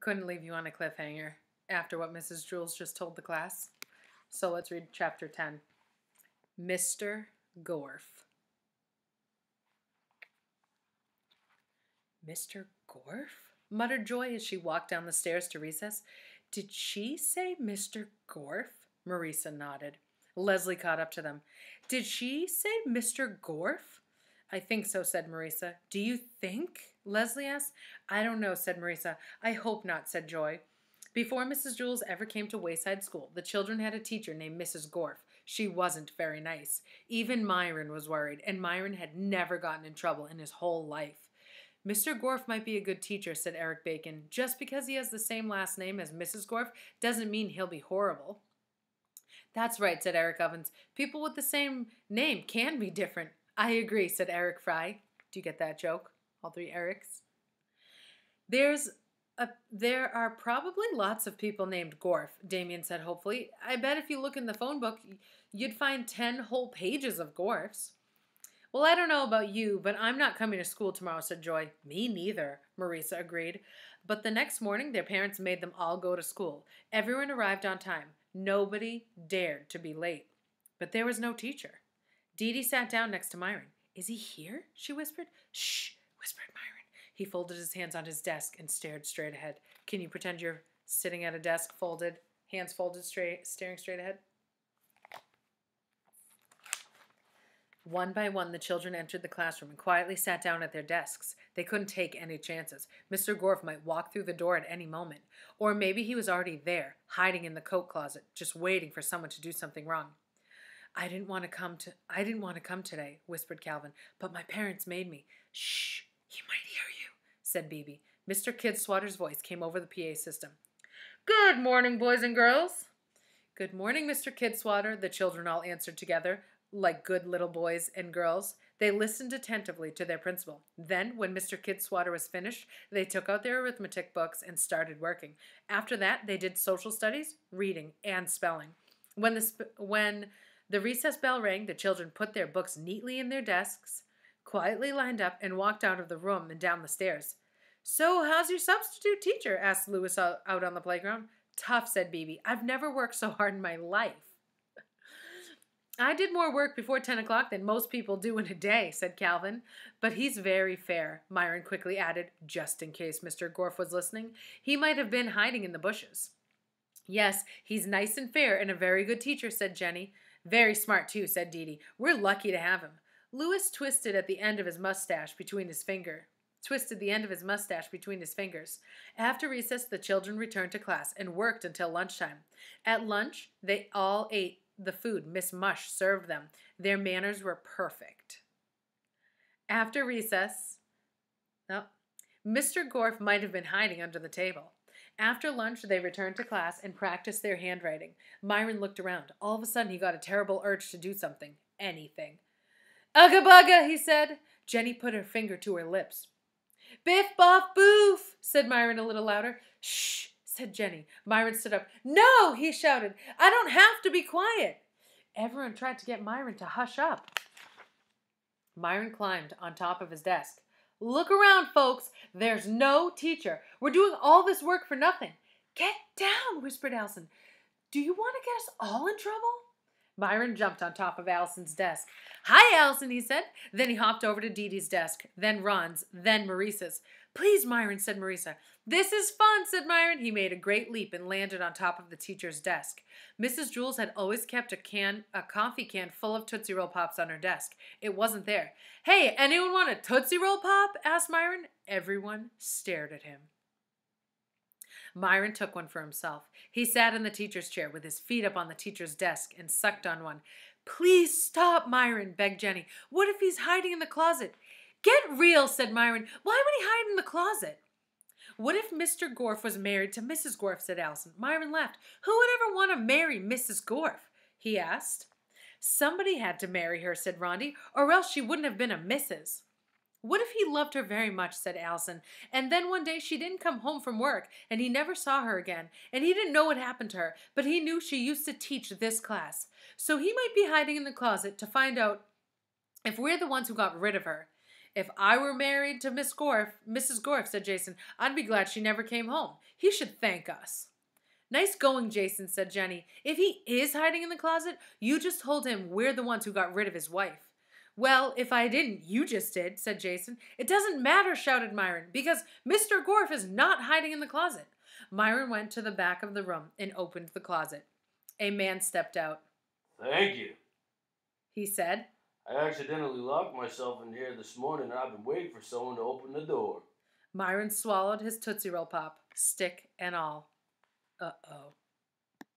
couldn't leave you on a cliffhanger after what Mrs. Jewls just told the class. So let's read chapter 10. Mr. Gorf. Mr. Gorf? muttered Joy as she walked down the stairs to recess. Did she say Mr. Gorf? Marisa nodded. Leslie caught up to them. Did she say Mr. Gorf? I think so, said Marisa. Do you think? Leslie asked. I don't know, said Marisa. I hope not, said Joy. Before Mrs. Jewls ever came to Wayside School, the children had a teacher named Mrs. Gorf. She wasn't very nice. Even Myron was worried, and Myron had never gotten in trouble in his whole life. Mr. Gorf might be a good teacher, said Eric Bacon. Just because he has the same last name as Mrs. Gorf doesn't mean he'll be horrible. That's right, said Eric Ovens. People with the same name can be different. I agree, said Eric Fry. Do you get that joke? All three Erics. There's a, there are probably lots of people named Gorf, Dameon said hopefully. I bet if you look in the phone book, you'd find 10 whole pages of Gorfs. Well, I don't know about you, but I'm not coming to school tomorrow, said Joy. Me neither, Marisa agreed. But the next morning, their parents made them all go to school. Everyone arrived on time. Nobody dared to be late. But there was no teacher. Dee Dee sat down next to Myron. Is he here? she whispered. Shh, whispered Myron. He folded his hands on his desk and stared straight ahead. Can you pretend you're sitting at a desk, folded, hands folded, straight, staring straight ahead? One by one, the children entered the classroom and quietly sat down at their desks. They couldn't take any chances. Mr. Gorf might walk through the door at any moment. Or maybe he was already there, hiding in the coat closet, just waiting for someone to do something wrong. I didn't want to come to I didn't want to come today, whispered Calvin, but my parents made me. Shh, he might hear you, said Bebe. Mr. Kidswatter's voice came over the PA system. Good morning, boys and girls. Good morning, Mr. Kidswatter, the children all answered together, like good little boys and girls. They listened attentively to their principal. Then, when Mr. Kidswatter was finished, they took out their arithmetic books and started working. After that, they did social studies, reading, and spelling. When the, when the recess bell rang, the children put their books neatly in their desks, quietly lined up, and walked out of the room and down the stairs. So, how's your substitute teacher? asked Louis out on the playground. Tough, said Bebe. I've never worked so hard in my life. I did more work before 10 o'clock than most people do in a day, said Calvin. But he's very fair, Myron quickly added, just in case Mr. Gorf was listening. He might have been hiding in the bushes. Yes, he's nice and fair and a very good teacher, said Jenny. Very smart, too, said Dee Dee. We're lucky to have him. Louis twisted at the end of his mustache between his finger. Twisted the end of his mustache between his fingers. After recess, the children returned to class and worked until lunchtime. At lunch, they all ate the food Miss Mush served them. Their manners were perfect. After recess, oh, Mr. Gorf might have been hiding under the table. After lunch, they returned to class and practiced their handwriting. Myron looked around. All of a sudden, he got a terrible urge to do something. Anything. Ugga bugga, he said. Jenny put her finger to her lips. Biff boff boof, said Myron a little louder. Shh, said Jenny. Myron stood up. No, he shouted. I don't have to be quiet. Everyone tried to get Myron to hush up. Myron climbed on top of his desk. Look around, folks. There's no teacher. We're doing all this work for nothing. Get down, whispered Allison. Do you want to get us all in trouble? Myron jumped on top of Allison's desk. Hi, Allison, he said. Then he hopped over to Dee Dee's desk, then Ron's, then Marisa's. Please, Myron, said Marisa. This is fun, said Myron. He made a great leap and landed on top of the teacher's desk. Mrs. Jewls had always kept a can, a coffee can full of Tootsie Roll Pops on her desk. It wasn't there. Hey, anyone want a Tootsie Roll Pop? asked Myron. Everyone stared at him. Myron took one for himself. He sat in the teacher's chair with his feet up on the teacher's desk and sucked on one. Please stop, Myron, begged Jenny. What if he's hiding in the closet? Get real, said Myron. Why would he hide in the closet? What if Mr. Gorf was married to Mrs. Gorf? said Allison. Myron laughed. Who would ever want to marry Mrs. Gorf? he asked. Somebody had to marry her, said Rondi, or else she wouldn't have been a Mrs. What if he loved her very much, said Allison, and then one day she didn't come home from work, and he never saw her again, and he didn't know what happened to her, but he knew she used to teach this class. So he might be hiding in the closet to find out if we're the ones who got rid of her. If I were married to Miss Gorf, Mrs. Gorf, said Jason, I'd be glad she never came home. He should thank us. Nice going, Jason, said Jenny. If he is hiding in the closet, you just told him we're the ones who got rid of his wife. Well, if I didn't, you just did, said Jason. It doesn't matter, shouted Myron, because Mr. Gorf is not hiding in the closet. Myron went to the back of the room and opened the closet. A man stepped out. Thank you. He said, I accidentally locked myself in here this morning and I've been waiting for someone to open the door. Myron swallowed his Tootsie Roll Pop, stick and all. Uh oh.